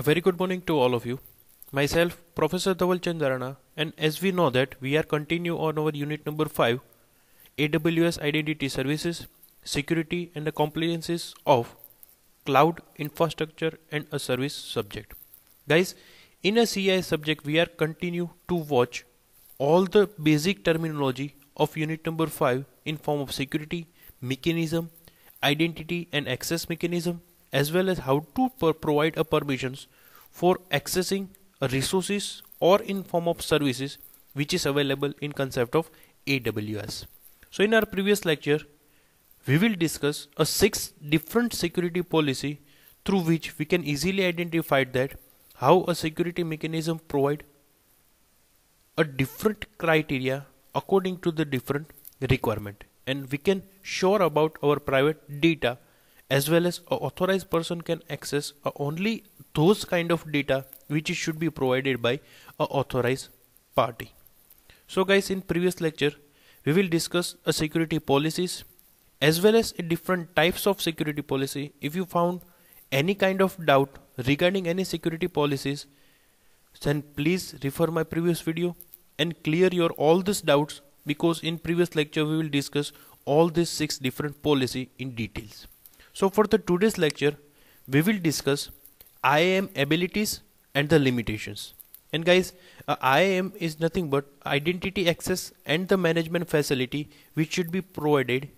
A very good morning to all of you. Myself, Professor Dhaval Chandarana, and as we know that we are continue on our unit number 5, AWS Identity Services, Security and the Compliances of Cloud Infrastructure and a Service subject. Guys, in a CI subject, we are continue to watch all the basic terminology of unit number 5 in form of security, mechanism, identity and access mechanism as well as how to provide a permissions for accessing resources or in form of services which is available in concept of AWS. So in our previous lecture we will discuss a six different security policy through which we can easily identify that how a security mechanism provide a different criteria according to the different requirement and we can sure about our private data as well as a authorized person can access only those kind of data which should be provided by a authorized party. So guys in previous lecture we will discuss a security policies as well as different types of security policy. If you found any kind of doubt regarding any security policies then please refer my previous video and clear your all these doubts because in previous lecture we will discuss all these six different policy in details. So for the today's lecture, we will discuss IAM abilities and the limitations. And guys, uh, IAM is nothing but identity access and the management facility which should be provided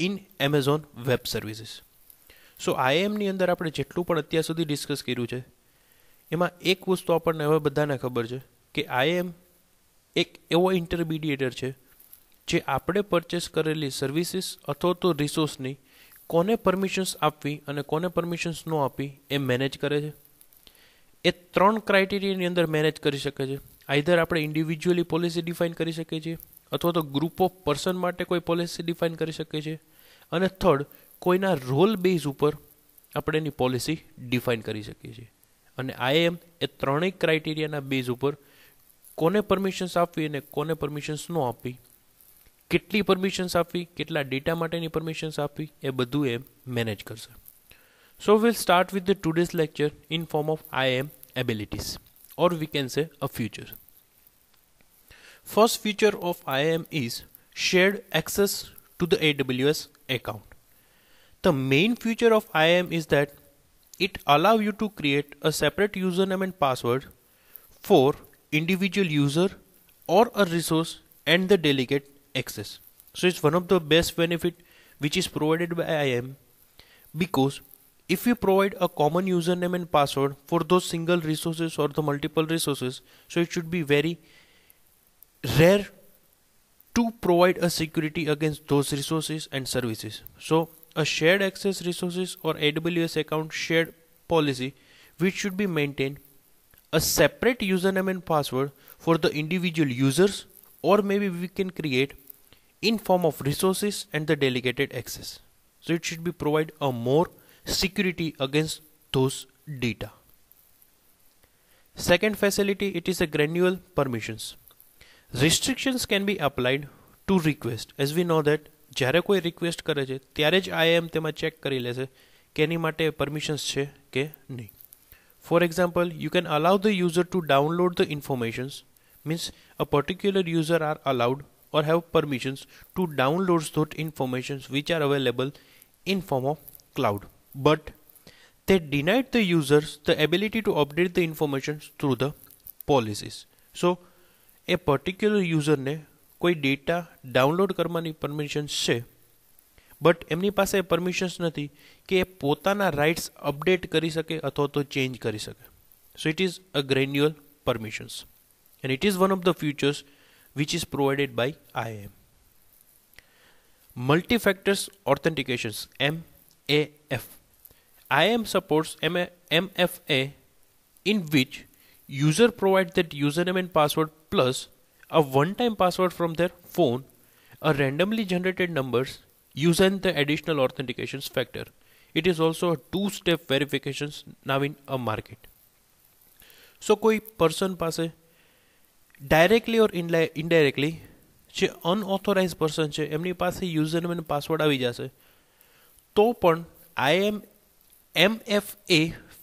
in Amazon Web Services. સો આઈએમની અંદર આપણે જેટલું પણ અત્યાર સુધી discuss કર્યું છે એમાં એક વસ્તુ આપણને હવે બધાને ખબર છે કે આઈએમ એક એવો ઇન્ટરમીડિએટર છે જે આપણે પરચેસ કરેલી સર્વિસીસ અથવા તો રિસોર્સની કોને પરમિશન્સ આપવી અને કોને પરમિશન્સ ન આપવી એ મેનેજ કરે છે? એ ત્રણ ક્રાઇટેરિયાની અંદર મેનેજ કરી શકે છે. આઈધર આપણે ઇન્ડિવિજ્યુઅલી પોલિસી ડિફાઇન કરી શકીએ છીએ, અથવા તો ગ્રુપ ઓફ પર્સન માટે કોઈ પોલિસી ડિફાઇન કરી શકીએ છીએ. અને થર્ડ કોઈના રોલ બેઝ ઉપર આપણે એની પોલિસી ડિફાઇન કરી શકીએ છીએ. અને આઈએમ એ ત્રણેય ક્રાઇટેરિયાના બેઝ ઉપર કોને પરમિશન્સ આપવી અને કોને પરમિશન્સ ન આપવી કેટલી પરમિશન્સ આપવી કેટલા ડેટા માટેની પરમિશન્સ આપવી એ બધું એ મેનેજ કરશે so will start with the today's lecture in form of I M abilities or we can say a future first feature of IAM is shared access to the AWS account. The main feature of IAM is that it allows you to create a separate username and password for individual user or a resource and the delegate access. So it's one of the best benefit which is provided by IAM because if you provide a common username and password for those single resources or the multiple resources, so it should be very rare to provide a security against those resources and services. So a shared access resources or AWS account shared policy which should be maintained a separate username and password for the individual users or maybe we can create in form of resources and the delegated access. So it should be provide a more security against those data. Second facility it is a granular permissions. Restrictions can be applied to request as we know that જ્યારે કોઈ request કરે છે ત્યારે જ IM તેમાં check કરી લેશે કે એની માટે પરમિશન્સ છે કે નહીં for example you can allow the user to download the informations means a particular user are allowed or have permissions to download those informations which are available in form of cloud but they denied the users the ability to update the information through the policies so A particular યુઝરને કોઈ data download કરવાની permissions છે but એમની પાસે permissions નથી કે એ પોતાના rights update કરી શકે અથવા તો ચેન્જ કરી શકે so it is a granular permissions and it is one of the futures which is provided by IAM. Multi-factors authentications MAF. IAM supports MFA in which user provides that username and password plus a one-time password from their phone, a randomly generated numbers using the additional authentications factor. It is also a two-step verifications now in a market. So કોઈ person પાસે directly or indirectly જે unauthorise person છે, એમની પાસે user name અને password આવી જશે. તો પણ IAM M F A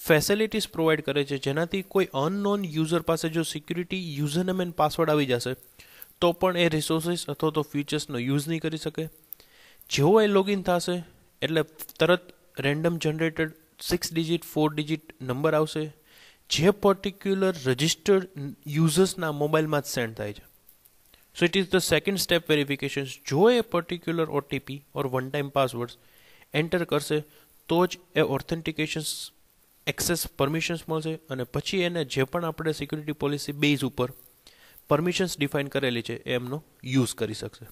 facilities provide કરે છે, જેનાથી કોઈ અનનોન યુઝર પાસે જો સિક્યુરિટી યુઝરનેમ એન્ડ પાસવર્ડ આવી જશે, તો પણ એ રિસોર્સિસ અથવા તો ફીચર્સનો યુઝ નહીં કરી શકે. જેવો એ લોગિન થશે, એટલે તરત random generated six digit four digit number આવશે. જે પર્ટિક્યુલર રજિસ્ટર્ડ યુઝર્સના મોબાઈલમાં જ સેન્ડ થાય છે. So it is the second step verification જો એ particular OTP or one time password enter કરશે, તો જ એ ઓથેન્ટિકેશન્સ એક્સેસ પરમિશન્સ મળશે અને પછી એને જે પણ આપણે સિક્યુરિટી પોલિસી બેઝ ઉપર પરમિશન્સ ડિફાઇન કરેલી છે, એ એમનો યુઝ કરી શકશે.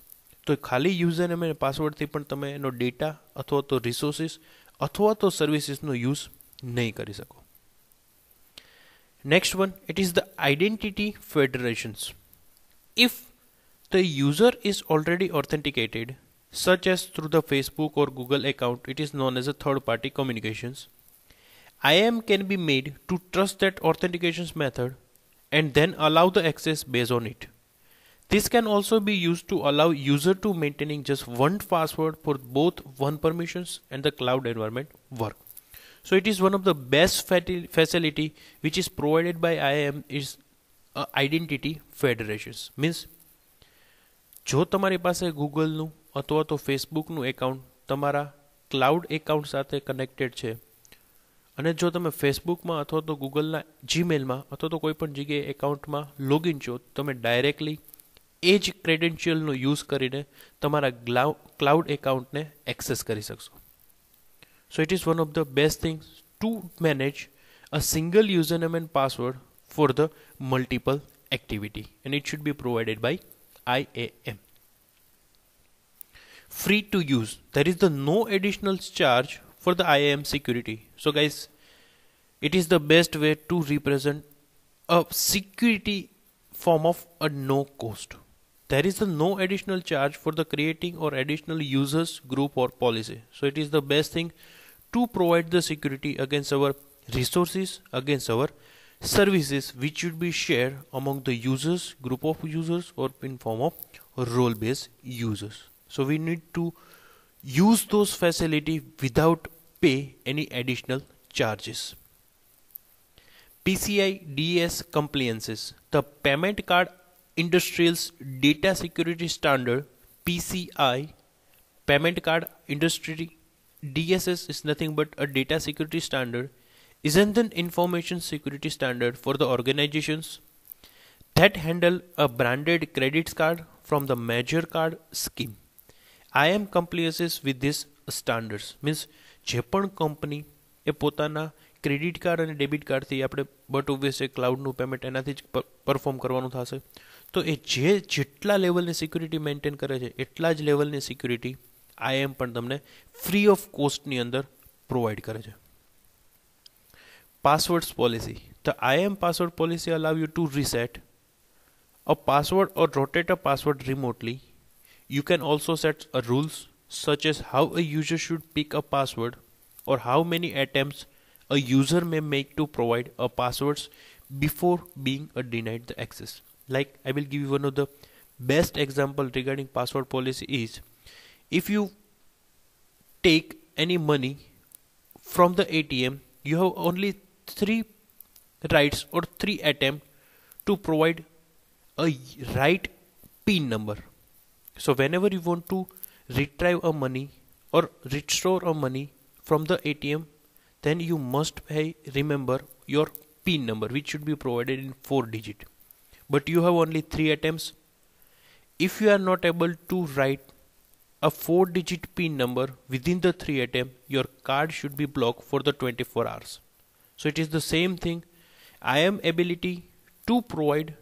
તો ખાલી યુઝર અને પાસવર્ડથી પણ તમે એનો ડેટા અથવા તો રિસોર્સિસ અથવા તો સર્વિસીસનો યુઝ નહીં કરી શકો. next one it is the identity federations. If the user is already authenticated such as through the Facebook or Google account it is known as a third party communications IAM can be made to trust that authentications method and then allow the access based on it. This can also be used to allow user to maintaining just one password for both on-premises and the cloud environment work. So it is one of the best facility which is provided by IIM is uh, identity federations. Means જો તમારી પાસે ગૂગલનું અથવા તો ફેસબુકનું account તમારા cloud account સાથે connected છે અને જો તમે ફેસબુકમાં અથવા તો ગૂગલના જીમેલમાં અથવા તો કોઈ પણ જગ્યાએ એકાઉન્ટમાં લોગિન છો તમે ડાયરેક્ટલી એ જ ક્રેડેન્શિયલનો યુઝ કરીને તમારા ક્લાઉડ એકાઉન્ટને એક્સેસ કરી શકશો. so it is one of the best things to manage a single username and password for the multiple activity. And it should be provided by IAM free to use. There is the no additional charge for the IAM security. So guys it is the best way to represent a security form of a no cost. There is the no additional charge for the creating or additional users group or policy. So it is the best thing to provide the security against our resources, against our services which should be shared among the users, group of users or in form of role based users. So we need to use those facility without pay any additional charges. PCI DS compliances. The Payment Card Industrials Data Security Standard PCI Payment Card Industry DSS is nothing but a data security standard isn't an information security standard for the organizations that handle a branded credit card from the major card scheme. IAM compliances with this standards. Means જે પણ company એ પોતાના credit card અને debit કાર્ડથી આપણે but obvious એ ક્લાઉડનું payment એનાથી જ પરફોર્મ કરવાનું થશે. તો એ જે જેટલા લેવલની સિક્યુરિટી મેન્ટેન કરે છે એટલા જ લેવલની સિક્યુરિટી આઈએમ પણ તમને ફ્રી ઓફ કોસ્ટની અંદર પ્રોવાઈડ કરે છે Passwords policy. The IAM password policy allow you to reset a password or rotate a password remotely. You can also set a rules such as how a user should pick a password or how many attempts a user may make to provide a passwords before being denied the access. like I will give you one of the best example regarding password policy is if you take any money from the ATM you have only three rights or three attempts to provide a right pin number. So whenever you want to retrieve a money or restore a money from the atm then you must pay, remember your pin number which should be provided in four digit but you have only three attempts. If you are not able to write a four digit pin number within the three attempt your card should be blocked for the 24 hours. So it is the same thing. IAM ability to provide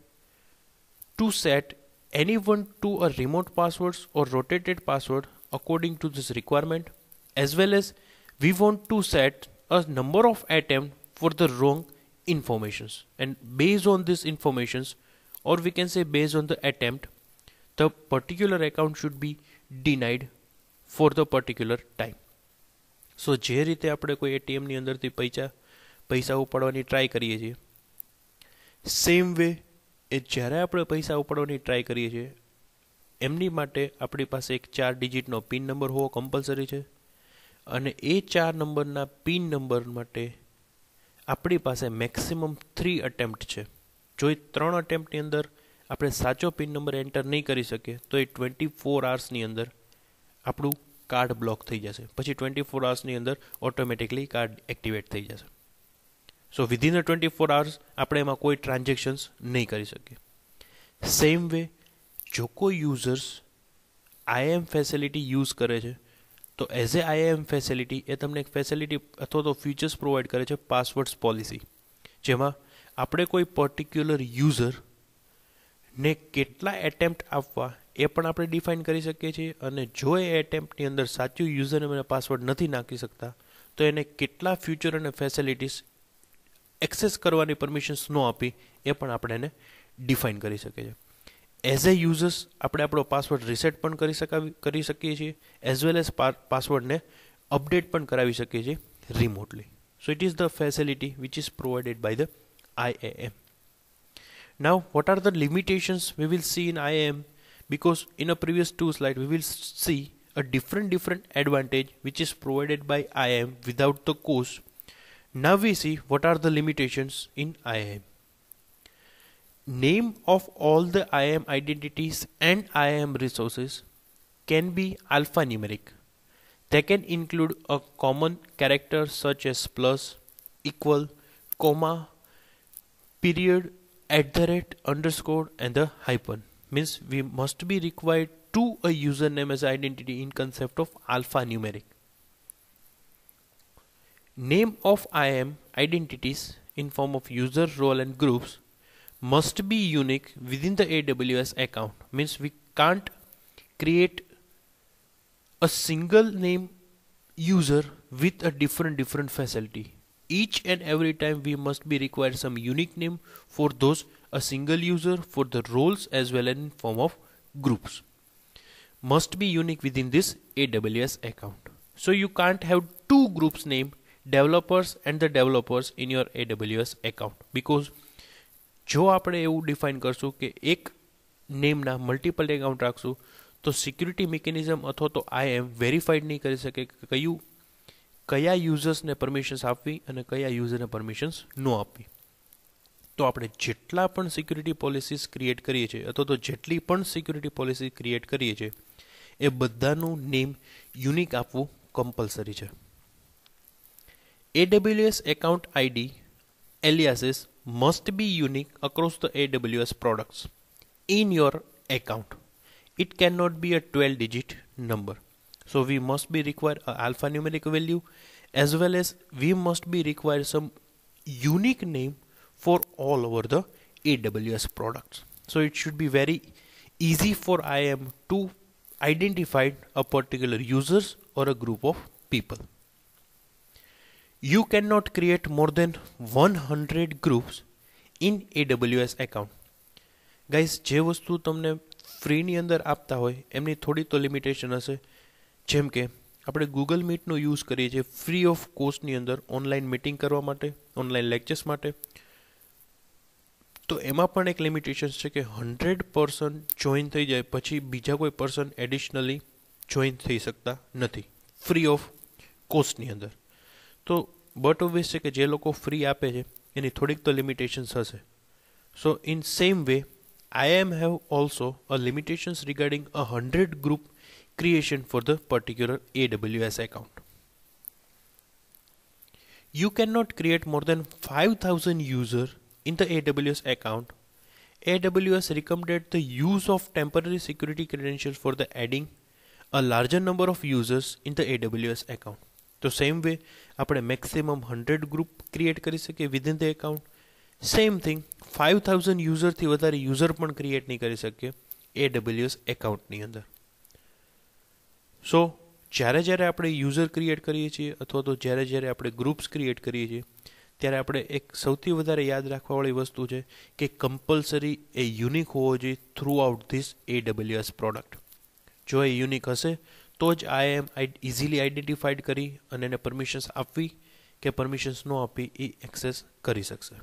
to set anyone to a remote passwords or rotated password according to this requirement as well as we want to set a number of attempt for the wrong informations. And based on this informations or we can say based on the attempt, the particular account should be denied for the particular time. So જે રીતે આપણે કોઈ એટીએમની અંદરથી પૈસા પૈસા ઉપાડવાની try કરીએ છીએ same way એ જ્યારે આપણે પૈસા ઉપાડવાની ટ્રાય કરીએ છીએ, એમની માટે આપણી પાસે એક ચાર ડિજિટનો પિન નંબર હોવો કમ્પલસરી છે. અને એ ચાર નંબરના પિન નંબર માટે આપણી પાસે મેક્સિમમ થ્રી અટેમ્પ્ટ છે. જો એ ત્રણ અટેમ્પ્ટની અંદર આપણે સાચો પિન નંબર એન્ટર નહીં કરી શકીએ, તો એ ટ્વેન્ટી ફોર આવર્સની અંદર આપણું કાર્ડ બ્લોક થઈ જશે. પછી ટ્વેન્ટી ફોર આવર્સની અંદર ઓટોમેટિકલી કાર્ડ એક્ટિવેટ થઈ જશે. So within a twenty four hours આપણે એમાં કોઈ ટ્રાન્ઝેક્શન્સ નહીં કરી શકીએ. સેમ વે જો કોઈ યુઝર્સ આઈએમ ફેસિલિટી યુઝ કરે છે, તો એઝ એ આઈએમ ફેસિલિટી એ તમને એક ફેસિલિટી અથવા તો ફીચર્સ પ્રોવાઈડ કરે છે પાસવર્ડ્સ પોલિસી જેમાં આપણે કોઈ પર્ટિક્યુલર યુઝર ને કેટલા એટેમ્પ્ટ આપવા એ પણ આપણે ડિફાઇન કરી શકીએ છીએ અને જો એ એટેમ્પ્ટની અંદર સાચું યુઝર અને પાસવર્ડ નથી નાખી શકતા, તો એને કેટલા ફ્યુચર અને ફેસિલિટીસ એક્સેસ કરવાની પરમિશન્સ ન આપી એ પણ આપણે એને ડિફાઇન કરી શકીએ છીએ. એઝ એ યુઝર્સ આપણે આપણો પાસવર્ડ રિસેટ પણ કરી શકાવી, કરી શકીએ છીએ એઝ વેલ એઝ પાસવર્ડને અપડેટ પણ કરાવી શકીએ છીએ remotely So it is the facility which is provided by the IAM. Now what are the limitations we will see in IAM because in a previous two slide we will see a different different advantage which is provided by IAM without the course. Now we see what are the limitations in IAM. Name of all the IAM identities and IAM resources can be alphanumeric they can include a common character such as plus, equal, comma, period at the rate underscore and the hyphen means we must be required to a username as identity in concept of alphanumeric. Name of IAM identities in form of user role and groups must be unique within the AWS account means we can't create a single name user with a different different facility each and every time we must be required some unique name for those a single user for the roles as well in form of groups must be unique within this AWS account so you can't have two groups name developers and the developers in your AWS account because જો આપણે એવું define કરશું કે એક નેમના multiple account રાખશું તો security mechanism અથવા તો આઈએમ વેરીફાઈડ નહીં કરી શકે કે કયું, કયા યુઝર્સને પરમિશન્સ આપવી અને કયા યુઝરને પરમિશન્સ ન આપવી તો આપણે જેટલા પણ સિક્યુરિટી પોલિસીસ ક્રિએટ કરીએ છીએ અથવા તો જેટલી પણ સિક્યુરિટી પોલિસી ક્રિએટ કરીએ છીએ, એ બધાનું નેમ યુનિક આપવું કમ્પલસરી છે AWS account ID aliases must be unique across the AWS products in your account. It cannot be a 12 digit number. So we must be required a alphanumeric value as well as we must be required some unique name for all over the AWS products. So it should be very easy for IAM to identify a particular users or a group of people. You cannot create more than 100 groups in AWS account. Guys જે વસ્તુ તમને ફ્રીની અંદર આપતા હોય, એમની થોડી તો limitation હશે. જેમ કે, આપણે ગૂગલ મીટનો યુઝ કરીએ છીએ ફ્રી ઓફ કોસ્ટની અંદર ઓનલાઈન મિટિંગ કરવા માટે ઓનલાઈન લેક્ચર્સ માટે. તો એમાં પણ એક લિમિટેશન છે કે હંડ્રેડ પર્સન જોઈન થઈ જાય, પછી બીજા કોઈ પર્સન એડિશનલી જોઈન થઈ શકતા નથી ફ્રી ઓફ કોસ્ટની અંદર. તો બટ ઓબ્વિયસ છે કે જે લોકો ફ્રી આપે છે, એની થોડીક તો લિમિટેશન્સ હશે. So in same way I M have also a limitations regarding a hundred group creation for the particular AWS account. You cannot create more than 5000 user in the AWS account. AWS recommended the use of temporary security credentials for the adding a larger number of users in the AWS account. તો same way આપણે maximum hundred group create કરી શકીએ within the account Same thing five thousand યુઝરથી વધારે user પણ create નહીં કરી શકીએ એ WS એકાઉન્ટની અંદર. સો જ્યારે જ્યારે આપણે યુઝર ક્રિએટ કરીએ છીએ અથવા તો જ્યારે જ્યારે આપણે ગ્રુપ્સ ક્રિએટ કરીએ છીએ, ત્યારે આપણે એક સૌથી વધારે યાદ રાખવાવાળી વસ્તુ છે કે કમ્પલસરી એ યુનિક હોવો જોઈએ throughout this AWS product જો એ યુનિક હશે, તો જ આઈ એમ આઈ ઇઝીલી આઈડેન્ટિફાઈડ કરી અને એને પરમિશન્સ આપવી કે પરમિશન્સ ન આપવી એ એક્સેસ કરી શકશે.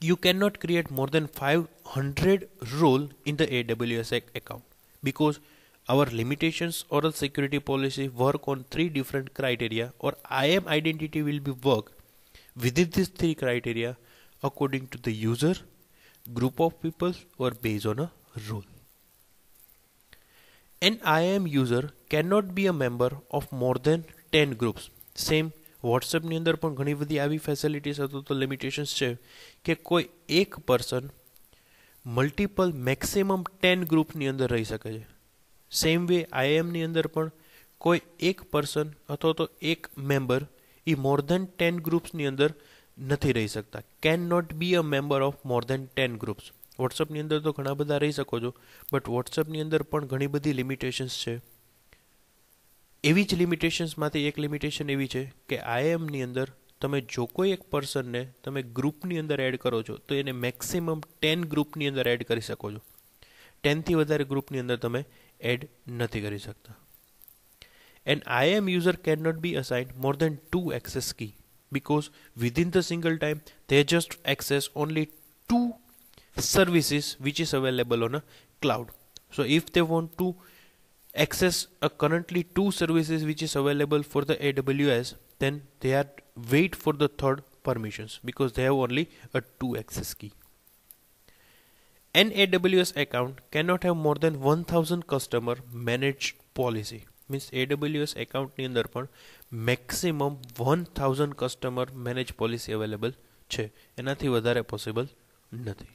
You cannot create more than 500 role in the AWS account because our limitations oral security policy work on three different criteria or IAM identity will be work within these three criteria according to the user, group of people or based on a rule. An IAM user cannot be a member of more than 10 groups. Same વોટ્સએપની અંદર પણ ઘણી બધી આવી facilities અથવા તો limitations છે કે કોઈ એક પર્સન મલ્ટિપલ મેક્સિમમ ટેન ગ્રુપની અંદર રહી શકે છે. સેમ વે આઈએમની અંદર પણ કોઈ એક પર્સન અથવા તો એક મેમ્બર એ મોર ધેન ટેન ગ્રુપ્સની અંદર નથી રહી શકતા. Can not be a member of more than ten groups વોટ્સઅપની અંદર તો ઘણા બધા રહી શકો છો બટ વોટ્સઅપની અંદર પણ ઘણી બધી લિમિટેશન્સ છે. એવી જ લિમિટેશન્સમાંથી એક લિમિટેશન એવી છે કે આઈએમની અંદર તમે જો કોઈ એક પર્સનને તમે ગ્રુપની અંદર એડ કરો છો, તો એને મેક્સિમમ ટેન ગ્રુપની અંદર એડ કરી શકો છો. ટેનથી વધારે ગ્રુપની અંદર તમે એડ નથી કરી શકતા. And IAM user can not be assign more than two access key because within the single time they just access only two services which is available on a cloud so if they want to access a currently two services which is available for the AWS then they are wait for the third permissions because they have only a two access key an AWS account cannot have more than 1000 customer managed policy means એડબ્લ્યુએસ એકાઉન્ટની અંદર પણ maximum one thousand customer manage policy available છે એનાથી વધારે possible નથી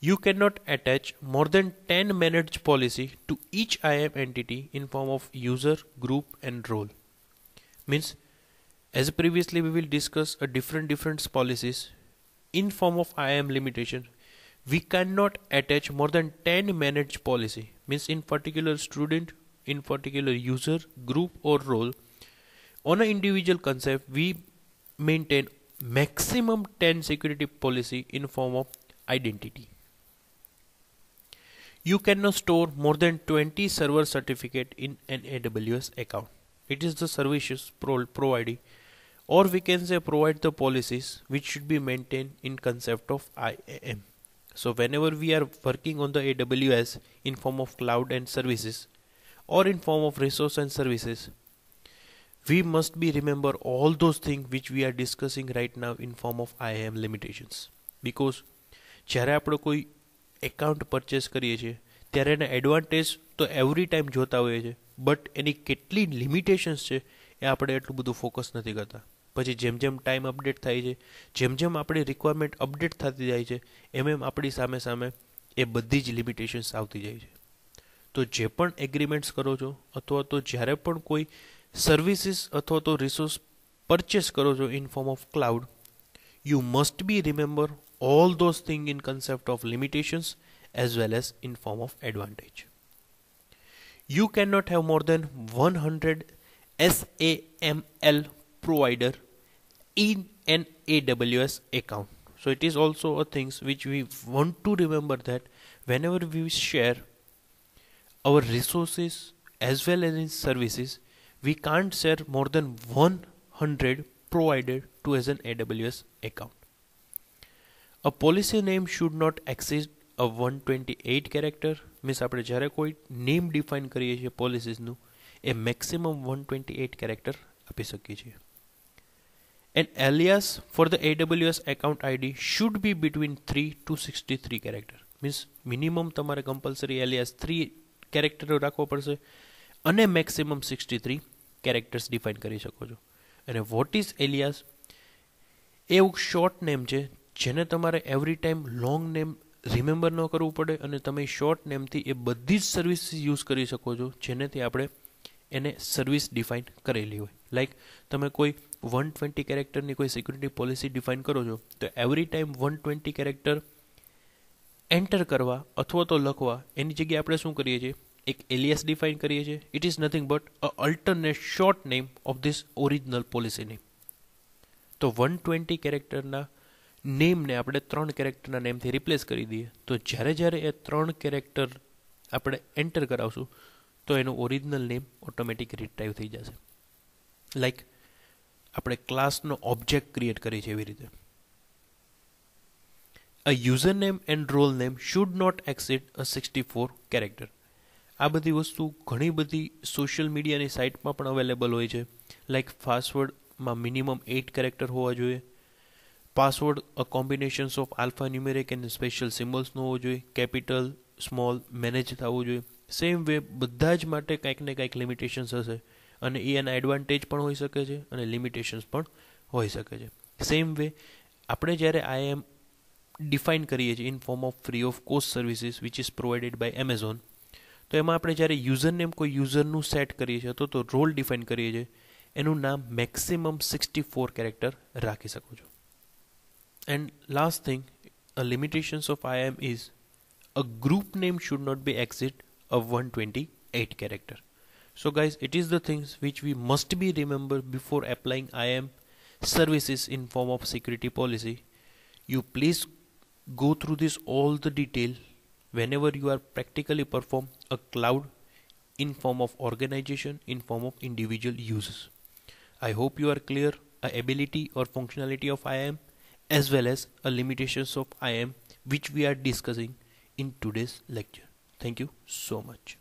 you cannot attach more than 10 managed policy to each IAM entity in form of user, group and role. Means as previously we will discuss a different different policies in form of IAM limitation. We cannot attach more than 10 managed policy. Means in particular student in particular user, group or role. On an individual concept, we maintain maximum 10 security policy in form of identity. You cannot store more than 20 server certificate in an AWS account. It is the services pro- providing or we can say provide the policies which should be maintained in concept of IAM. So whenever we are working on the AWS in form of cloud and services, or in form of resource and services we must be remember all those things which we are discussing right now in form of IAM limitations because જ્યારે આપણે કોઈ account purchase કરીએ છીએ, ત્યારે એના advantage તો every time જોતા હોઈએ છીએ બટ એની કેટલી લિમિટેશન્સ છે એ આપણે એટલું બધું ફોકસ નથી કરતા. પછી જેમ જેમ ટાઈમ અપડેટ થાય છે, જેમ જેમ આપણી રિક્વાયરમેન્ટ અપડેટ થતી જાય છે, એમ એમ આપણી સામે સામે એ બધી જ લિમિટેશન્સ આવતી જાય છે. તો જે પણ એગ્રીમેન્ટ્સ કરો છો, અથવા તો જ્યારે પણ કોઈ સર્વિસીસ અથવા તો રિસોર્સ પરચેસ કરો છો in form of cloud you must be remember all those things in concept of limitations as well as in form of advantage you cannot have more than 100 SAML provider in an AWS account so it is also a things which we want to remember that whenever we share our resources as well as in services we can't share more than 100 provided to as an AWS account. A policy name should not exceed a 128 character. Means આપણે જ્યારે કોઈ name define કરીએ છીએ પોલિસીસનું એ maximum one twenty eight character આપી શકીએ છીએ. And alias for the AWS account ID should be between three to sixty three character means minimum તમારે કમ્પલસરી એલિયાસ થ્રી કેરેક્ટરો રાખવો પડશે અને maximum sixty three characters define કરી શકો છો. અને વોટ ઇઝ એલિયાસ એવું શોર્ટ નેમ છે જેને તમારે every time long name remember ન કરવું પડે અને તમે શોર્ટ નેમથી એ બધી જ સર્વિસ યુઝ કરી શકો છો, જેનેથી આપણે એને સર્વિસ ડિફાઇન કરેલી હોય. લાઈક તમે કોઈ વન ટ્વેન્ટી કેરેક્ટરની કોઈ સિક્યુરિટી પોલિસી ડિફાઇન કરો છો, તો every time one twenty character enter કરવા અથવા તો લખવા, એની જગ્યાએ આપણે શું કરીએ છીએ? એક એલિયસ ડિફાઇન કરીએ છીએ. It is nothing but a alternate short name of this original policy name તો વન ટ્વેન્ટી કેરેક્ટરના નેમને આપણે ત્રણ કેરેક્ટરના નેમથી રિપ્લેસ કરી દઈએ. તો જ્યારે જ્યારે એ ત્રણ કેરેક્ટર આપણે એન્ટર કરાવશું, તો એનું ઓરિજિનલ નેમ ઓટોમેટિક રિટ્રાઈવ થઈ જશે. લાઈક આપણે ક્લાસનો ઓબ્જેક્ટ ક્રિએટ કરીએ છીએ એવી રીતે. A user name and role name should not not exceed a 64 character. આ બધી વસ્તુ ઘણી બધી સોશિયલ મીડિયાની સાઇટમાં પણ અવેલેબલ હોય છે. લાઈક પાસવર્ડમાં મિનિમમ એઇટ કેરેક્ટર હોવા જોઈએ. Password, a combinations of alpha numeric and special સિમ્બલ્સનો હોવો જોઈએ કેપિટલ સ્મોલ મેનેજ થવું જોઈએ. સેમ વે બધા જ માટે કંઈક ને કંઈક લિમિટેશન્સ હશે અને એ એના એડવાન્ટેજ પણ હોઈ શકે છે અને લિમિટેશન્સ પણ હોઈ શકે છે. સેમ વે આપણે જ્યારે આઈ એમ ડિફાઇન કરીએ છીએ in form of free of cost services which is provided by Amazon તો એમાં આપણે જ્યારે યુઝરનેમ કોઈ યુઝરનું સેટ કરીએ છીએ, તો તો રોલ ડિફાઇન કરીએ છીએ, એનું નામ મેક્સિમમ સિક્સટી ફોર કેરેક્ટર રાખી શકો છો. and last thing a limitations of IAM is a group name should not be exit of 128 character. So guys it is the things which we must be remember before applying IAM services in form of security policy. You please go through this all the detail whenever you are practically perform a cloud in form of organization in form of individual users i hope you are clear a ability or functionality of iam as well as a limitations of iam which we are discussing in today's lecture. Thank you so much